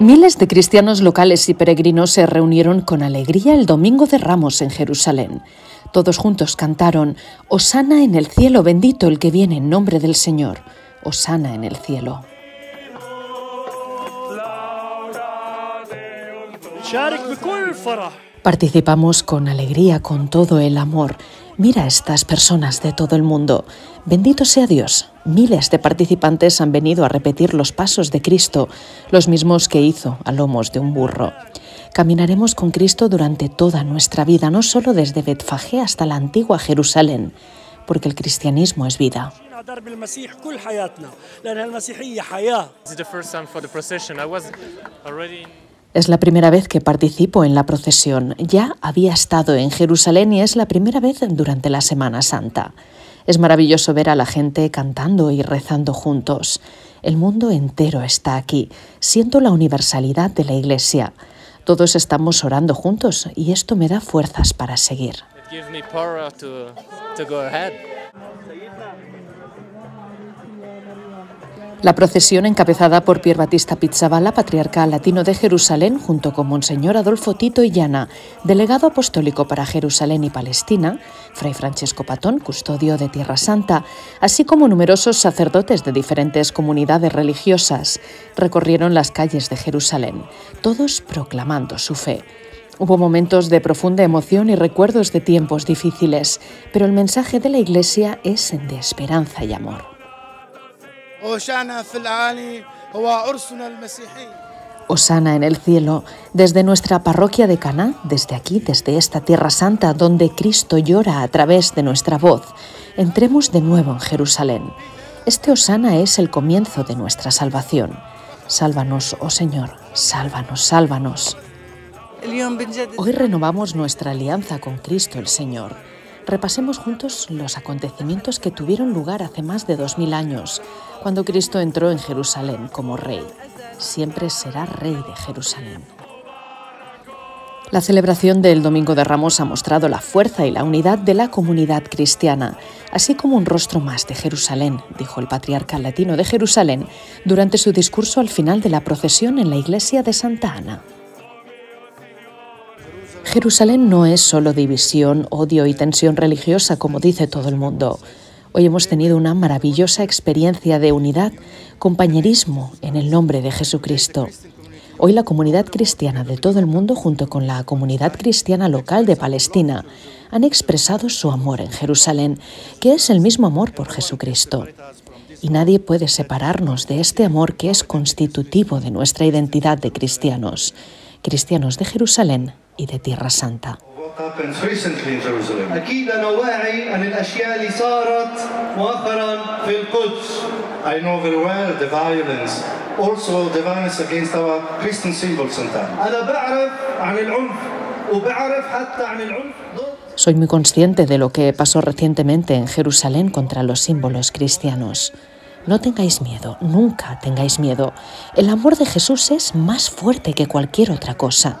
Miles de cristianos locales y peregrinos se reunieron con alegría el domingo de Ramos en Jerusalén. Todos juntos cantaron, Osana en el cielo, bendito el que viene en nombre del Señor, Osana en el cielo. Participamos con alegría, con todo el amor. Mira a estas personas de todo el mundo. Bendito sea Dios. Miles de participantes han venido a repetir los pasos de Cristo, los mismos que hizo a lomos de un burro. Caminaremos con Cristo durante toda nuestra vida, no solo desde Betfagé hasta la antigua Jerusalén, porque el cristianismo es vida. Es la primera vez que participo en la procesión. Ya había estado en Jerusalén y es la primera vez durante la Semana Santa. Es maravilloso ver a la gente cantando y rezando juntos. El mundo entero está aquí. Siento la universalidad de la Iglesia. Todos estamos orando juntos y esto me da fuerzas para seguir. La procesión encabezada por Pier Batista Pizzabala, patriarca latino de Jerusalén, junto con Monseñor Adolfo Tito Illana, delegado apostólico para Jerusalén y Palestina, Fray Francesco Patón, custodio de Tierra Santa, así como numerosos sacerdotes de diferentes comunidades religiosas, recorrieron las calles de Jerusalén, todos proclamando su fe. Hubo momentos de profunda emoción y recuerdos de tiempos difíciles, pero el mensaje de la Iglesia es de esperanza y amor. Osana en el cielo, desde nuestra parroquia de Cana, desde aquí, desde esta tierra santa donde Cristo llora a través de nuestra voz, entremos de nuevo en Jerusalén. Este Osana es el comienzo de nuestra salvación. Sálvanos, oh Señor, sálvanos, sálvanos. Hoy renovamos nuestra alianza con Cristo el Señor repasemos juntos los acontecimientos que tuvieron lugar hace más de dos mil años, cuando Cristo entró en Jerusalén como rey. Siempre será rey de Jerusalén. La celebración del Domingo de Ramos ha mostrado la fuerza y la unidad de la comunidad cristiana, así como un rostro más de Jerusalén, dijo el patriarca latino de Jerusalén durante su discurso al final de la procesión en la iglesia de Santa Ana. Jerusalén no es solo división, odio y tensión religiosa, como dice todo el mundo. Hoy hemos tenido una maravillosa experiencia de unidad, compañerismo en el nombre de Jesucristo. Hoy la comunidad cristiana de todo el mundo, junto con la comunidad cristiana local de Palestina, han expresado su amor en Jerusalén, que es el mismo amor por Jesucristo. Y nadie puede separarnos de este amor que es constitutivo de nuestra identidad de cristianos, cristianos de Jerusalén y de Tierra Santa. Soy muy consciente de lo que pasó recientemente en Jerusalén contra los símbolos cristianos. No tengáis miedo, nunca tengáis miedo. El amor de Jesús es más fuerte que cualquier otra cosa.